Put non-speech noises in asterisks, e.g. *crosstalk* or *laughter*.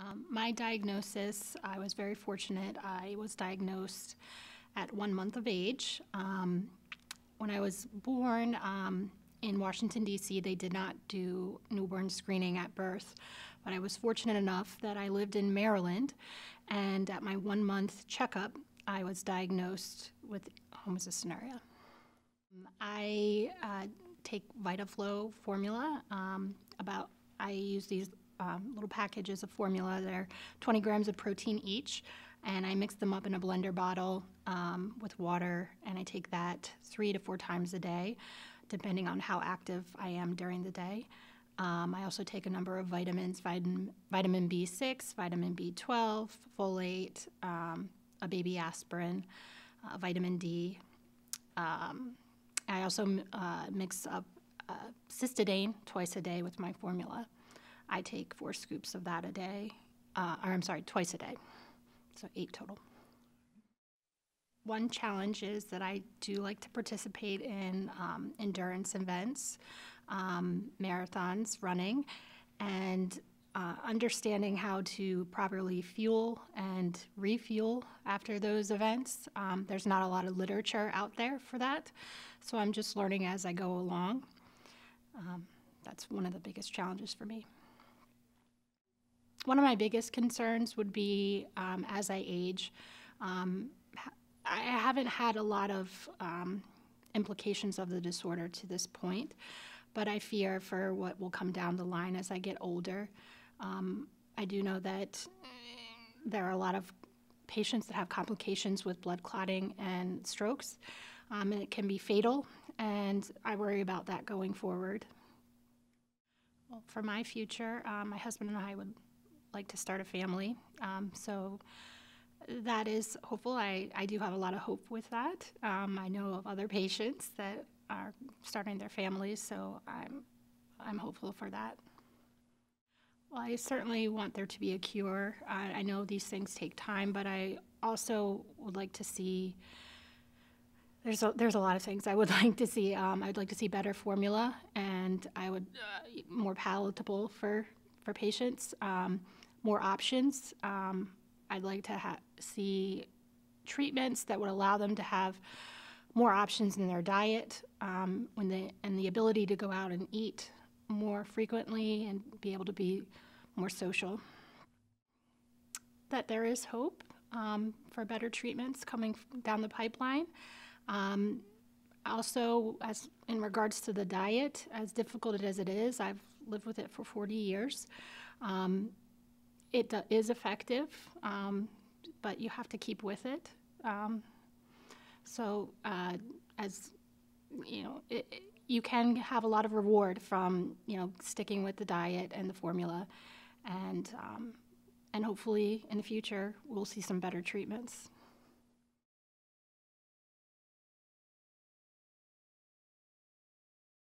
Um, my diagnosis, I was very fortunate. I was diagnosed at one month of age. Um, when I was born um, in Washington, D.C., they did not do newborn screening at birth, but I was fortunate enough that I lived in Maryland, and at my one month checkup, I was diagnosed with homocystinuria. I uh, take Vitaflo formula. Um, about I use these um, little packages of formula. They're 20 grams of protein each, and I mix them up in a blender bottle um, with water, and I take that three to four times a day, depending on how active I am during the day. Um, I also take a number of vitamins, vitamin, vitamin B6, vitamin B12, folate, um, a baby aspirin, uh, vitamin D. Um, I also uh, mix up uh, twice a day with my formula. I take four scoops of that a day, uh, or I'm sorry, twice a day, so eight total. One challenge is that I do like to participate in um, endurance events, um, marathons, running, and uh, understanding how to properly fuel and refuel after those events. Um, there's not a lot of literature out there for that, so I'm just learning as I go along. Um, that's one of the biggest challenges for me. One of my biggest concerns would be um, as I age, um, I haven't had a lot of um, implications of the disorder to this point, but I fear for what will come down the line as I get older. Um, I do know that there are a lot of patients that have complications with blood clotting and strokes, um, and it can be fatal, and I worry about that going forward. Well, for my future, um, my husband and I would like to start a family. Um, so that is hopeful. I, I do have a lot of hope with that. Um, I know of other patients that are starting their families, so I'm, I'm hopeful for that. Well, I certainly want there to be a cure. I, I know these things take time, but I also would like to see. There's a, there's a lot of things I would *laughs* like to see. Um, I'd like to see better formula, and I would uh, more palatable for for patients. Um, more options. Um, I'd like to ha- see treatments that would allow them to have more options in their diet um, when they, and the ability to go out and eat more frequently and be able to be more social. That there is hope um, for better treatments coming down the pipeline. Um, also, as in regards to the diet, as difficult as it is, I've lived with it for 40 years. Um, it is effective, um, but you have to keep with it. Um, so, uh, as you know, it, it, you can have a lot of reward from you know sticking with the diet and the formula, and um, and hopefully in the future we'll see some better treatments.